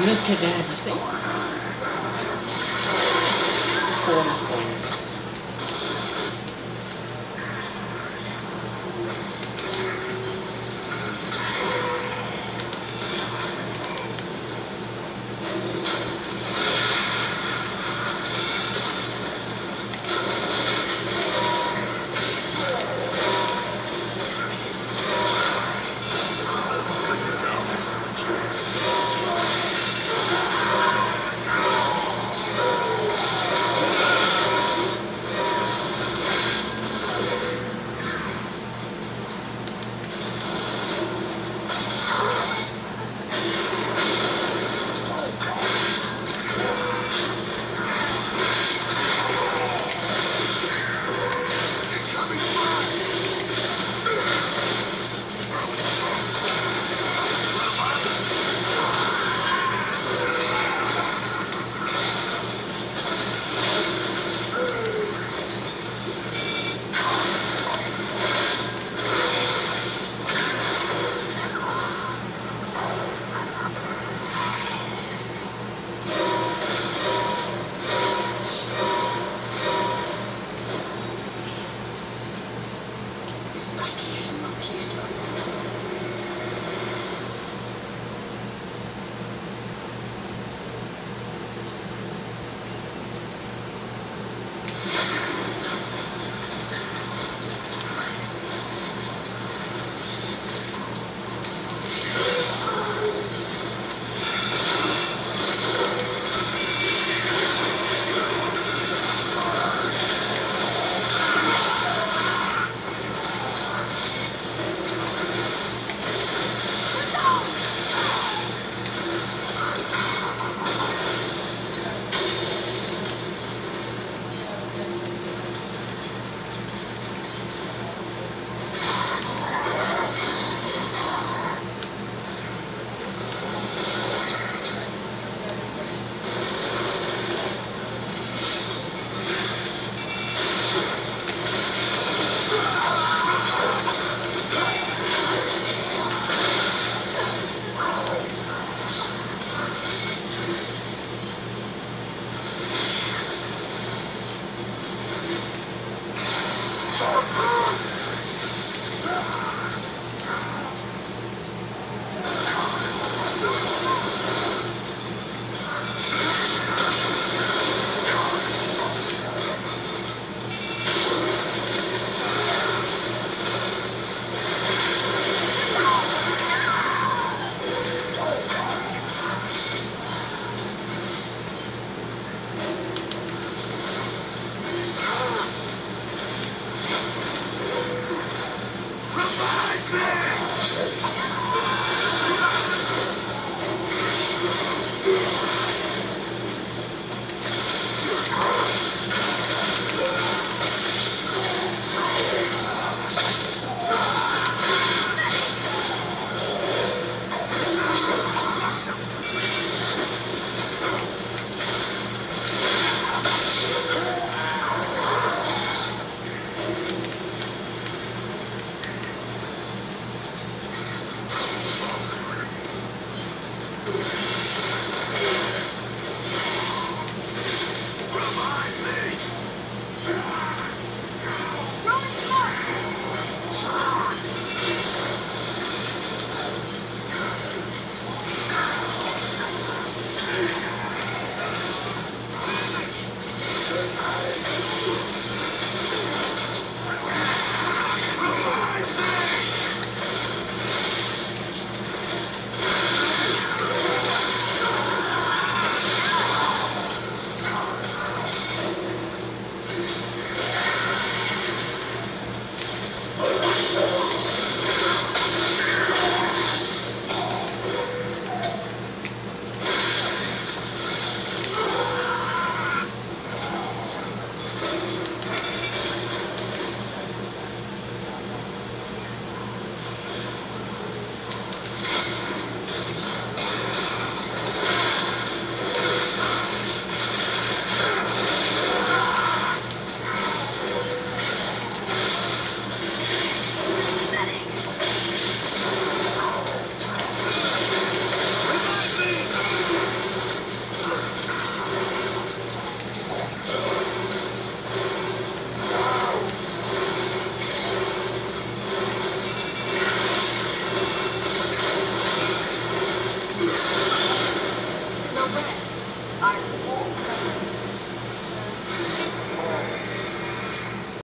Look at that. You see? Four.